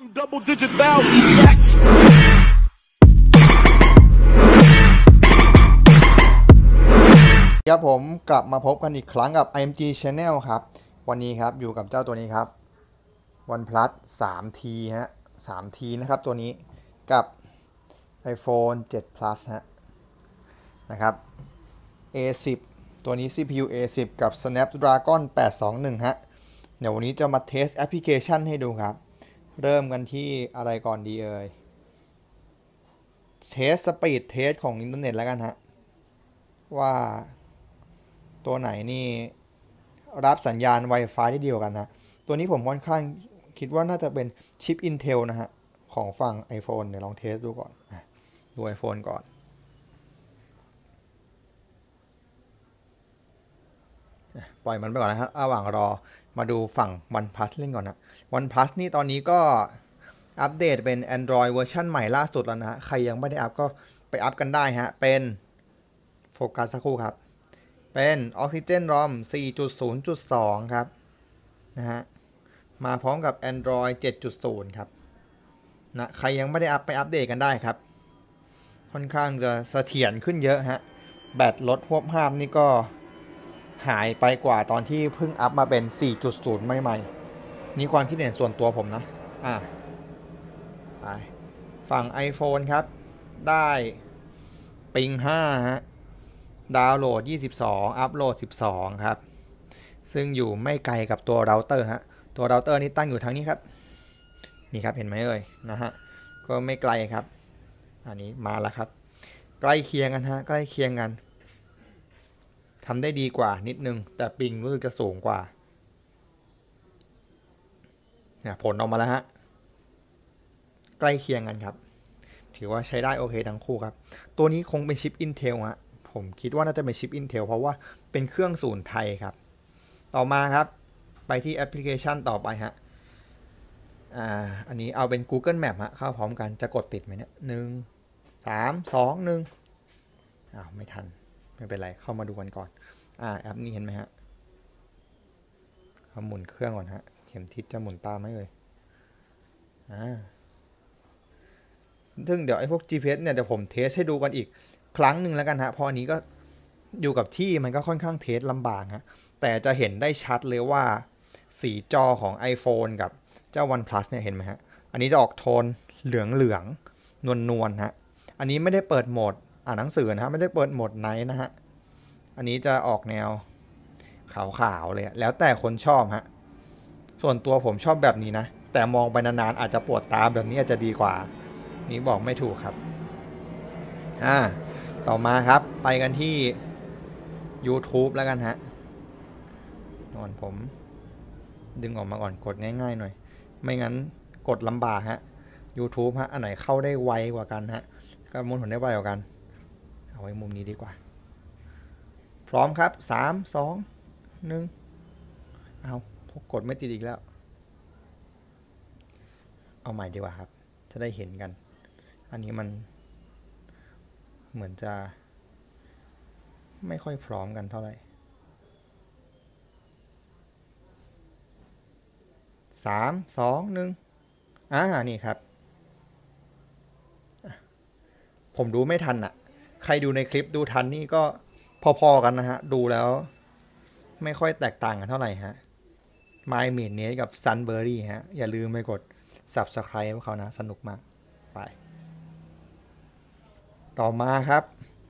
Double digit thousands ครับผมกลับมาพบกันอีกครั้งกับ IMG Channel ครับ วันนี้ครับอยู่กับเจ้าตัวนี้ครับ OnePlus 3T ฮะ 3T นะครับตัวนี้กับ iPhone 7 Plus ฮะนะครับ A10 ตัวนี้ CPU A10 กับ Snapdragon 821 ฮะ เดี๋ยววันนี้จะมา test แอปพลิเคชันให้ดูครับ เริ่มกันที่อะไรก่อนดีเอ่ย test speed test ของอินเทอร์เน็ตแล้วกันฮะ ว่าตัวไหนนี่รับสัญญาณ Wi-Fi ที่เดียวกันนะ ตัวนี้ผมค่อนข้างคิดว่าน่าจะเป็นชิป Intel นะฮะ ของฝั่ง iPhone เดี๋ยวลอง test ดูก่อน ดู iPhone ก่อนอะ ปล่อยมันไปก่อนนะครับระหว่างรอมาดูฝั่ง OnePlus เล่นก่อนนะ OnePlus นี่ตอนนี้ก็อัปเดตเป็น Android เวอร์ชันใหม่ล่าสุดแล้วนะฮะ ใครยังไม่ได้อัพก็ไปอัพกันได้ฮะ เป็นโฟกัสสักครู่ครับ เป็น Oxygen ROM 4.0.2 ครับ นะฮะ มาพร้อมกับ Android 7.0 ครับ นะ ใครยังไม่ได้อัพไปอัปเดตกันได้ครับ ค่อนข้างจะเสถียรขึ้นเยอะฮะ แบตลดฮวบฮาบนี่ก็ หายไปกว่าตอนที่เพิ่งอัพมาเป็น 4.0 ใหม่ๆ นี่ความคิดเห็นส่วนตัวผมนะ อะไปฝั่ง iPhone ครับ ได้ ping 5ฮะ ดาวน์โหลด 22 อัพโหลด 12 ครับ ซึ่งอยู่ไม่ไกลกับตัวเราเตอร์ฮะ ตัวเราเตอร์นี่ตั้งอยู่ทางนี้ครับ นี่ครับเห็นไหมเอ่ยนะฮะ ก็ไม่ไกลครับ อันนี้มาแล้วครับ ใกล้เคียงกันฮะ ใกล้เคียงกัน ทำได้ดีกว่านิดนึง แต่ปิงรู้สึกจะสูงกว่าเนี่ยผลออกมาแล้วฮะ ใกล้เคียงกันครับ ถือว่าใช้ได้โอเคทั้งคู่ครับ ตัวนี้คงเป็นชิป Intel ฮะ ผมคิดว่าน่าจะเป็นชิป Intel เพราะว่าเป็นเครื่องศูนย์ไทยครับ ต่อมาครับ ไปที่แอปพลิเคชันต่อไปฮะอ่าอันนี้เอาเป็น Google Map ฮะ เข้าพร้อมกันจะกดติดไหมเนี่ยหนึ่งสามสองหนึ่งอ้าว ไม่ทัน ไม่เป็นไร เข้ามาดูกันก่อน อ่าแอปนี้เห็นไหมฮะเขาหมุนเครื่องก่อนฮะ เข็มทิศจะหมุนตามไหมเลย อ่า ซึ่งเดี๋ยวไอ้พวก GPS เนี่ยเดี๋ยวผมเทสให้ดูกันอีกครั้งหนึ่งแล้วกันฮะเพราะอันนี้ก็อยู่กับที่มันก็ค่อนข้างเทสลำบากฮะ แต่จะเห็นได้ชัดเลยว่า สีจอของ iPhone กับเจ้า OnePlus เนี่ยเห็นไหมฮะ อันนี้จะออกโทนเหลืองเหลืองนวลนวลๆฮะ อันนี้ไม่ได้เปิดโหมด อ่านหนังสือนะฮะไม่ได้เปิดโหมดไนท์นะฮะ อันนี้จะออกแนวขาวๆเลย แล้วแต่คนชอบฮะ ส่วนตัวผมชอบแบบนี้นะ แต่มองไปนานๆอาจจะปวดตาแบบนี้อาจจะดีกว่า นี้บอกไม่ถูกครับ อ่า ต่อมาครับไปกันที่ YouTube แล้วกันฮะนอนผม ดึงออกมาก่อนกดง่ายๆหน่อย ไม่งั้นกดลำบากฮะ YouTube ฮะ อันไหนเข้าได้ไวกว่ากันฮะ ก็มุนผลได้ไวกว่ากัน เอาไว้มุมนี้ดีกว่า พร้อมครับสามสองหนึ่งเอาพกกดไม่ติดอีกแล้ว เอาใหม่ดีกว่าครับ จะได้เห็นกัน อันนี้มัน เหมือนจะ ไม่ค่อยพร้อมกันเท่าไหร่สามสองหนึ่งอ่านี่ครับ ผมดูไม่ทันอะ ใครดูในคลิปดูทันนี่ก็พอๆกันนะฮะ ดูแล้ว ไม่ค่อยแตกต่างกันเท่าไหร่ฮะ My m a d e เนกับ Sunberry ฮะ อย่าลืมไปกด Subscribe พวกเขานะ สนุกมาก ไป ต่อมาครับ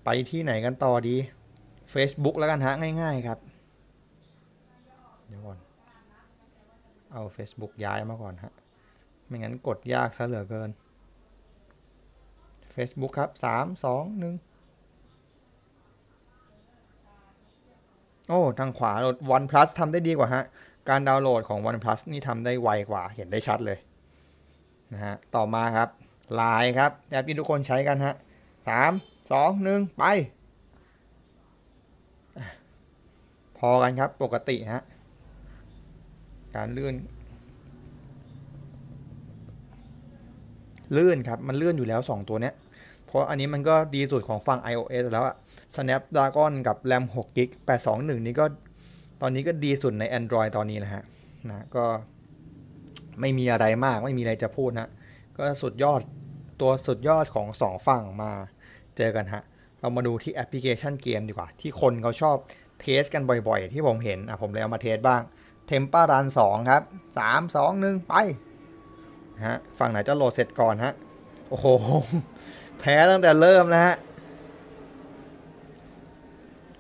ไปที่ไหนกันต่อดี Facebook แล้วกันฮะ ง่าย ๆ ครับ เดี๋ยวก่อน เอา Facebook ย้ายมาก่อนฮะ ไม่งั้นกดยากซะเหลือเกิน Facebook ครับ 3 2 1 โอ้ทางขวาโหลด OnePlus ทำได้ดีกว่าฮะ การดาวน์โหลดของ OnePlus นี่ทำได้ไวกว่า เห็นได้ชัดเลยนะฮะ ต่อมาครับ Line ครับ แอปที่ทุกคนใช้กันฮะสามสองหนึ่งไป พอกันครับปกติฮะ การเลื่อน ลื่นครับ มันเลื่อนอยู่แล้ว2ตัวเนี้ย เพราะอันนี้มันก็ดีสุดของฝั่ง iOS แล้วอะ Snapdragon กับ RAM 6 GB 821 นี่ก็ตอนนี้ก็ดีสุดใน Android ตอนนี้นะฮะนะก็ไม่มีอะไรมากไม่มีอะไรจะพูดนะ ก็สุดยอดตัวสุดยอดของสองฝั่งมาเจอกันฮะ เรามาดูที่แอปพลิเคชันเกมดีกว่า ที่คนเขาชอบ test กันบ่อยๆ ที่ผมเห็น อะผมเลยเอามาเทสบ้างเทมป r รันสองครับสามสองหนึ่งไปฮะฝั่งไหนจะโหลดเสร็จก่อนฮะ โอ้โห แพ้ตั้งแต่เริ่มนะฮะ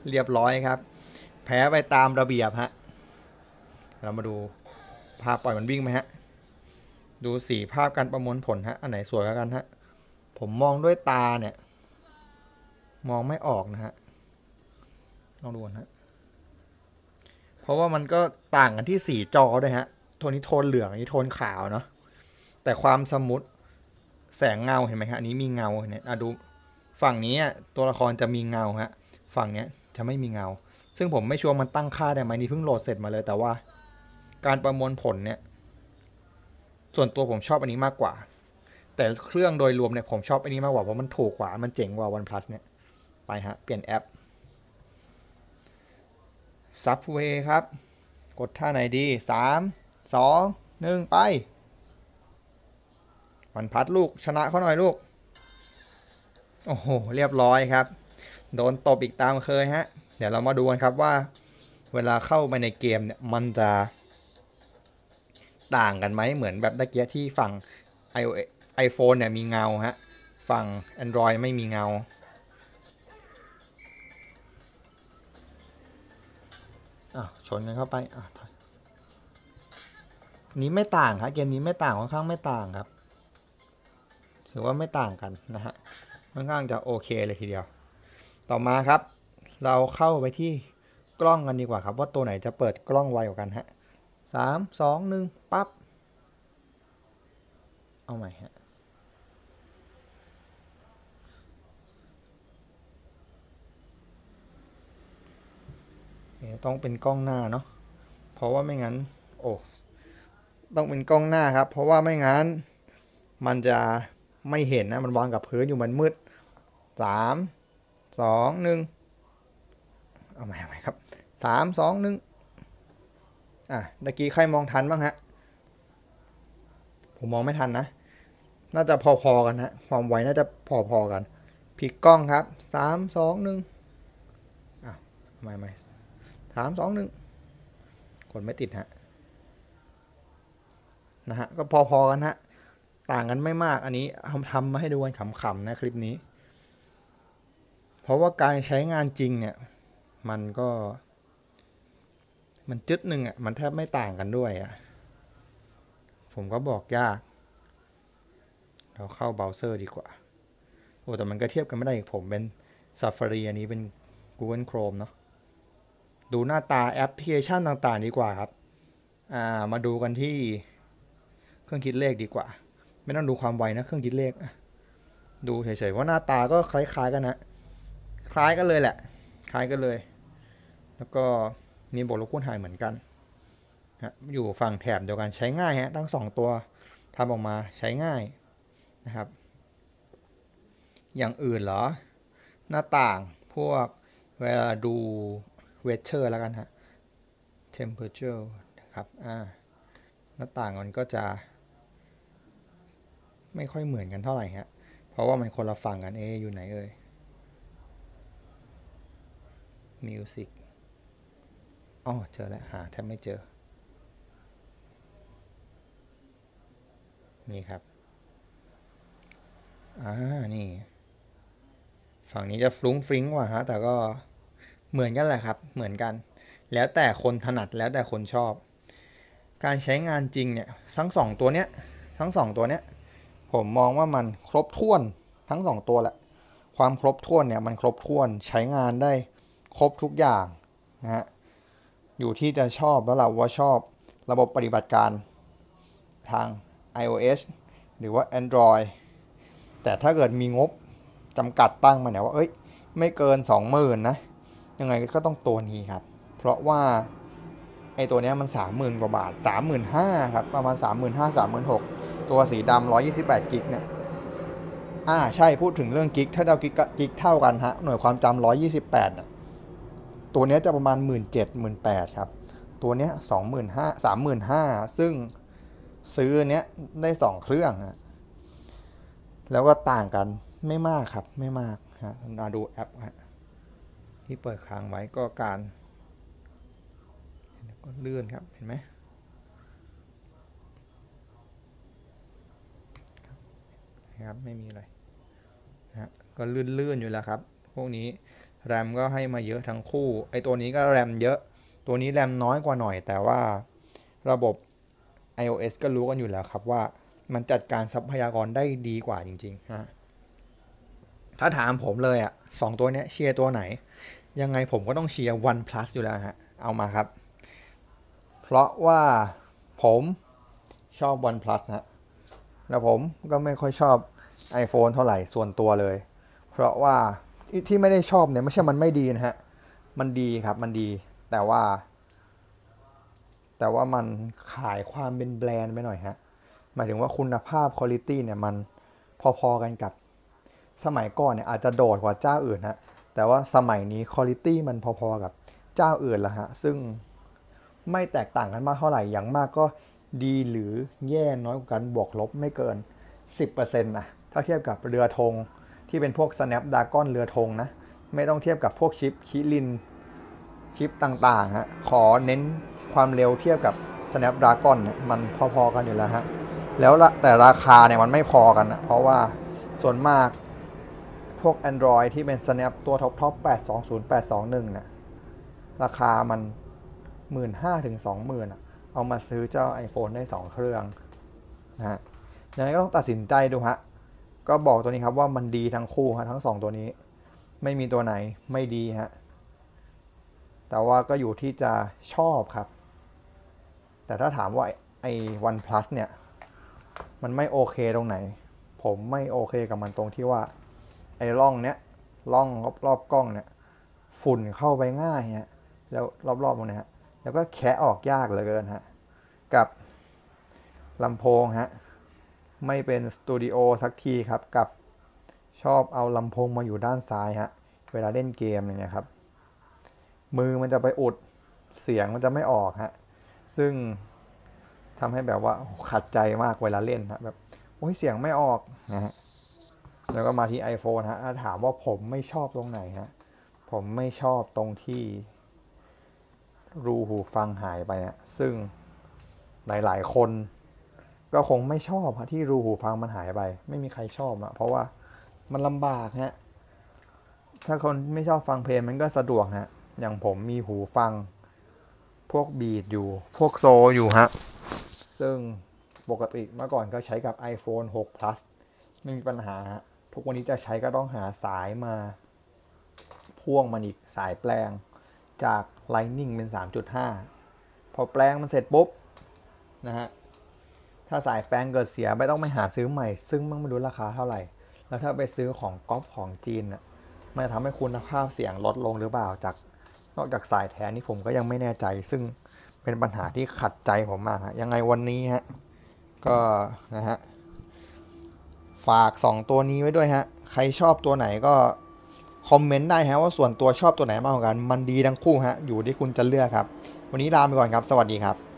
เรียบร้อยครับ แพ้ไปตามระเบียบฮะ เรามาดูภาพปล่อยมันวิ่งไหมฮะ ดูสีภาพการประมวลผลฮะ อันไหนสวยกันฮะ ผมมองด้วยตาเนี่ย มองไม่ออกนะฮะ ลองดูนะฮะ เพราะว่ามันก็ต่างกันที่สีจอด้วยฮะ โทนนี้โทนเหลืองอันนี้โทนขาวเนาะ แต่ความสมูท แสงเงาเห็นไหมฮะอันนี้มีเงาเนี่ยอะดูฝั่งนี้ตัวละครจะมีเงาฮะฝั่งเนี้ยจะไม่มีเงา ซึ่งผมไม่ชัวร์มันตั้งค่าได้ไหมนี่เพิ่งโหลดเสร็จมาเลยแต่ว่า การประมวลผลเนี่ย ส่วนตัวผมชอบอันนี้มากกว่า แต่เครื่องโดยรวมเนี่ยผมชอบอันนี้มากกว่าเพราะมันถูกกว่ามันเจ๋งกว่า OnePlus เนี่ยไปฮะเปลี่ยนแอป Subway ครับ กดท่าไหนดี 3 2 1 ไป วันพัดลูกชนะเขาหน่อยลูก โอ้โห เรียบร้อยครับ โดนตบอีกตามเคยฮะ เดี๋ยวเรามาดูกันครับว่า เวลาเข้าไปในเกมเนี่ยมันจะ ต่างกันไหมเหมือนแบบตะเกียที่ฝั่ง iOS iPhone เนี่ยมีเงาฮะ ฝั่ง Android ไม่มีเงาอะชนกันเข้าไปอะนี้ไม่ต่างครับเกมนี้ไม่ต่างค่อนข้างไม่ต่างครับ ถือว่าไม่ต่างกันนะฮะค่อนข้างจะโอเคเลยทีเดียว ต่อมาครับ เราเข้าไปที่กล้องกันดีกว่าครับ ว่าตัวไหนจะเปิดกล้องไวกว่ากันฮะสามสองหนึ่งปั๊บ เอาใหม่ฮะต้องเป็นกล้องหน้าเนาะ เพราะว่าไม่งั้น โอ้ ต้องเป็นกล้องหน้าครับ เพราะว่าไม่งั้น มันจะ ไม่เห็นนะ มันวางกับพื้นอยู่มันมืดสามสองหนึ่งเอาใหม่เอาใหม่ครับสามสองหนึ่งอะตะกี้ใครมองทันบ้างฮะ ผมมองไม่ทันนะ น่าจะพอๆกันฮะความไวน่าจะพอๆกันพลิกกล้องครับสามสองหนึ่งอะใหม่ใหม่สามสองหนึ่งกดไม่ติดฮะนะฮะก็พอๆกันฮะ ต่างกันไม่มากอันนี้ทำทำมาให้ดูกันขำๆนะคลิปนี้ เพราะว่าการใช้งานจริงเนี่ย มันก็ มันจุดหนึ่งอะมันแทบไม่ต่างกันด้วยอะผมก็บอกยาก เราเข้าเบราว์เซอร์ดีกว่า โอ้แต่มันก็เทียบกันไม่ได้อีกผมเป็น Safari อันนี้เป็น Google Chrome เนาะดูหน้าตาแอปพลิเคชันต่างๆ ดีกว่าครับ อ่า มาดูกันที่เครื่องคิดเลขดีกว่า ไม่ต้องดูความไวนะเครื่องคิดเลขดูเฉยๆว่าหน้าตาก็คล้ายๆกันนะคล้ายกันเลยแหละ คล้ายกันเลย แล้วก็มีบวกลบคูณหารเหมือนกันนะอยู่ฝั่งแถบเดียวกันใช้ง่ายฮะทั้งสองตัวทำออกมาใช้ง่ายนะครับ อย่างอื่นเหรอ หน้าต่างพวกเวลาดูเวเชอร์แล้วกันฮะ temperature นะครับอ่าหน้าต่างมันก็จะ ไม่ค่อยเหมือนกันเท่าไหร่ฮะ เพราะว่ามันคนละฝั่งกัน เออยู่ไหนเอ่ย Music อ๋อเจอแล้ว หาแทบไม่เจอ นี่ครับ อ่า นี่ ฝั่งนี้จะฟลุ้งฟริ้งกว่าฮะ แต่ก็เหมือนกันแหละครับ เหมือนกัน แล้วแต่คนถนัดแล้วแต่คนชอบ การใช้งานจริงเนี่ย ทั้งสองตัวเนี้ย ทั้งสองตัวเนี้ย ผมมองว่ามันครบถ้วนทั้งสองตัวแหละ ความครบถ้วนเนี่ยมันครบถ้วนใช้งานได้ครบทุกอย่างนะฮะ อยู่ที่จะชอบแล้วเราว่าชอบระบบปฏิบัติการทาง iOS หรือว่า Android แต่ถ้าเกิดมีงบจำกัดตั้งมาเนี่ยว่า เอ้ย ไม่เกิน 20,000นะ ยังไงก็ต้องตัวนี้ครับ เพราะว่าไอตัวเนี้ยมัน 30,000 กว่าบาท 35,000 ครับ ประมาณ 35,000 36,000 ตัวสีดำ128 กิกเนี่ย อ่า ใช่ พูดถึงเรื่องกิก ถ้าเรากิกกิกเท่ากันฮะ หน่วยความจำ128 ตัวนี้จะประมาณ 17,000 18,000 ครับ ตัวนี้25,000 35,000 ซึ่งซื้อเนี้ยได้สองเครื่องฮะแล้วก็ต่างกันไม่มากครับ ไม่มากฮะมาดูแอปฮะที่เปิดค้างไว้ก็การก็เลื่อนครับ เห็นไหม ครับ ไม่มีอะไรนะฮะก็ลื่นๆอยู่แล้วครับ พวกนี้แรมก็ให้มาเยอะทั้งคู่ ไอตัวนี้ก็แรมเยอะ ตัวนี้แรมน้อยกว่าหน่อย แต่ว่าระบบ iOS ก็รู้กันอยู่แล้วครับว่ามันจัดการทรัพยากรได้ดีกว่าจริงๆฮะถ้าถามผมเลยอะ่ะสองตัวเนี้ยเชียร์ตัวไหน ยังไงผมก็ต้องเชียร์ OnePlus อยู่แล้วฮะ เอามาครับ เพราะว่าผมชอบ OnePlus ฮะ แล้วผมก็ไม่ค่อยชอบ iPhone เท่าไหร่ส่วนตัวเลย เพราะว่าที่ที่ไม่ได้ชอบเนี่ยไม่ใช่มันไม่ดีนะฮะ มันดีครับมันดี แต่ว่า แต่ว่ามันขายความเป็นแบรนด์ไปหน่อยฮะ หมายถึงว่าคุณภาพคุณภาพเนี่ยมันพอๆกันกับสมัยก่อนเนี่ยอาจจะโดดกว่าเจ้าอื่นฮะ แต่ว่าสมัยนี้คุณภาพมันพอๆกับเจ้าอื่นแล้วฮะ ซึ่งไม่แตกต่างกันมากเท่าไหร่ อย่างมากก็ ดีหรือแย่น้อยกว่ากันบวกลบไม่เกิน 10%นะถ้าเทียบกับเรือธงที่เป็นพวก Snapdragon เรือธงนะ ไม่ต้องเทียบกับพวกชิปคิรินชิปต่างๆฮะขอเน้นความเร็วเทียบกับ Snapdragon เนี่ยมันพอๆกันอยู่แล้วฮะแล้วแต่ราคาเนี่ยมันไม่พอกันนะเพราะว่าส่วนมากพวก Android ที่เป็น Snap ตัวท็อปท็อป820 821เนี่ยราคามัน 15,000ถึง20,000อะ เอามาซื้อเจ้า iPhone ได้ 2 เครื่องนะฮะยังไงก็ต้องตัดสินใจดูฮะ ก็บอกตัวนี้ครับว่ามันดีทั้งคู่ฮะทั้ง 2 ตัวนี้ ไม่มีตัวไหนไม่ดีฮะ แต่ว่าก็อยู่ที่จะชอบครับ แต่ถ้าถามว่าไอ้ OnePlus เนี่ย มันไม่โอเคตรงไหน ผมไม่โอเคกับมันตรงที่ว่า ไอ้ร่องเนี้ยร่องรอบๆกล้องเนี่ย ฝุ่นเข้าไปง่ายฮะแล้วรอบๆตรงเนี้ยฮะ แล้วก็แคะออกยากเหลือเกินฮะ กับลำโพงฮะ ไม่เป็นสตูดิโอสักทีครับ กับชอบเอาลำโพงมาอยู่ด้านซ้ายฮะ เวลาเล่นเกมอย่างเงี้ยครับ มือมันจะไปอุดเสียงมันจะไม่ออกฮะ ซึ่งทำให้แบบว่าขัดใจมากเวลาเล่นฮะแบบโอ้ยเสียงไม่ออกนะฮะแล้วก็มาที่ iPhone ฮะถ้าถามว่าผมไม่ชอบตรงไหนฮะ ผมไม่ชอบตรงที่ รูหูฟังหายไปอะซึ่งหลายๆ คน ก็คงไม่ชอบฮะที่รูหูฟังมันหายไป ไม่มีใครชอบอะเพราะว่ามันลำบากฮะถ้าคนไม่ชอบฟังเพลงมันก็สะดวกฮะอย่างผมมีหูฟัง พวกบีดอยู่ พวกโซอยู่ฮะซึ่งปกติเมื่อก่อนก็ใช้กับ iPhone 6 plus ไม่มีปัญหาฮะทุกวันนี้จะใช้ก็ต้องหาสายมา พ่วงมันอีกสายแปลง จาก Lightning เป็น 3.5 พอแปลงมันเสร็จปุ๊บนะฮะถ้าสายแปลงเกิดเสียไม่ต้องไปหาซื้อใหม่ ซึ่งมันไม่รู้ราคาเท่าไหร่ แล้วถ้าไปซื้อของก๊อปของจีนน่ะมันจะทำให้คุณภาพเสียงลดลงหรือเปล่าจากนอกจากสายแท้นี่ผมก็ยังไม่แน่ใจ ซึ่งเป็นปัญหาที่ขัดใจผมมากฮะยังไงวันนี้ฮะก็นะฮะฝาก 2 ตัวนี้ไว้ด้วยฮะ ใครชอบตัวไหนก็ คอมเมนต์ได้ฮะว่าส่วนตัวชอบตัวไหนมากกว่ากัน มันดีทั้งคู่ฮะ อยู่ที่คุณจะเลือกครับ วันนี้ลาไปก่อนครับ สวัสดีครับ